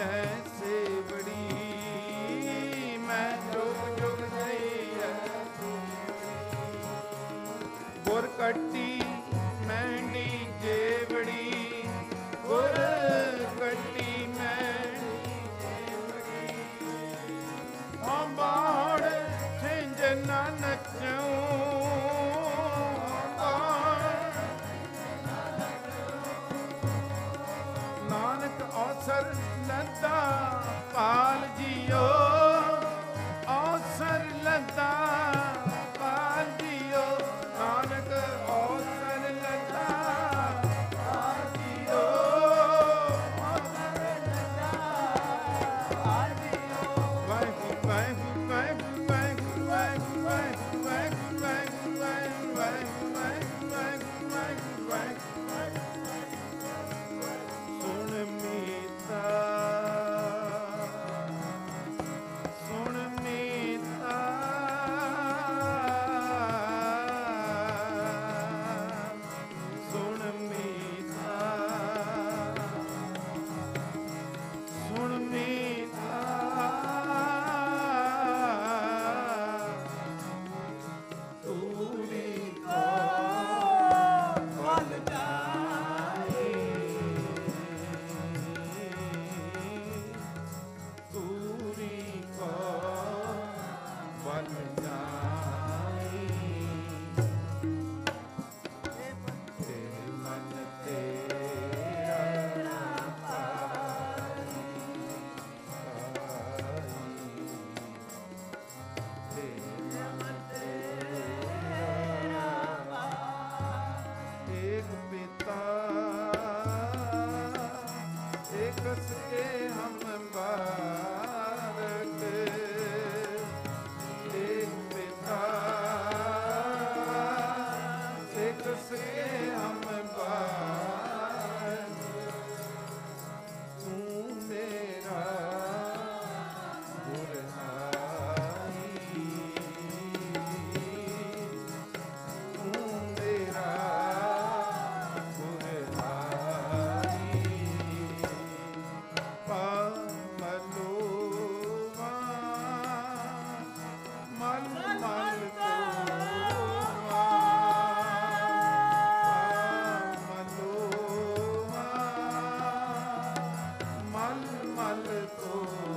ਹੈ ਸੇਵੜੀ। ਮੈਂ ਜੁਗ ਜੁਗ ਲਈ ਹੈ ਗੁਰ ਕੱਟੀ Oh.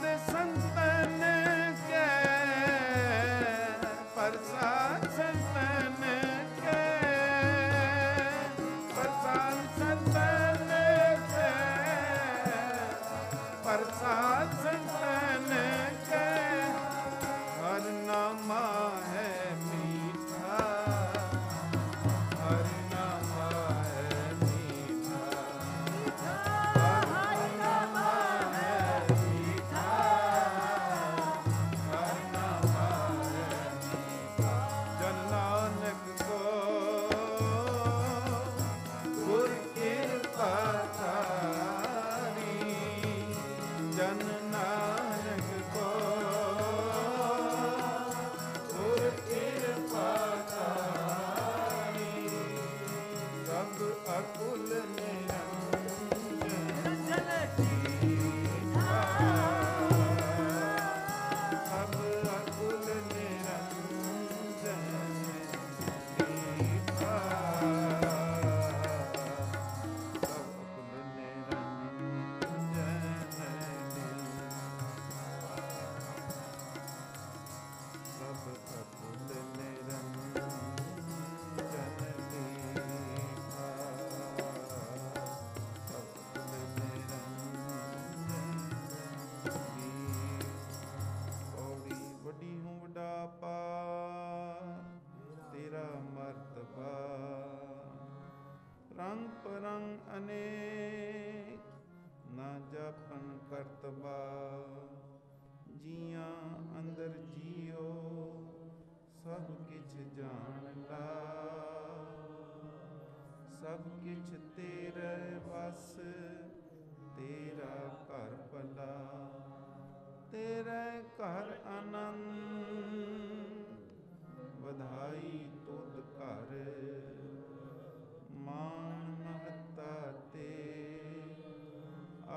This. Santa. ਅਨੇਕ ਨਾ ਜਾਪਨ ਕਰਤਬਾ। ਜੀਆਂ ਅੰਦਰ ਜੀਓ, ਸਭ ਕਿਛ ਜਾਣਦਾ। ਸਭ ਕਿਛ ਤੇਰੇ ਵਸ, ਤੇਰਾ ਘਰ ਭਲਾ। ਤੇਰੇ ਘਰ ਆਨੰਦ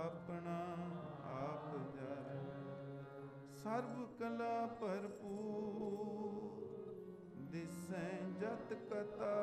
ਆਪਣਾ ਆਪ ਜਰ। ਸਰਬ ਕਲਾ ਭਰਪੂਰ ਦਿਸੈ ਜਤ ਕਤਾ।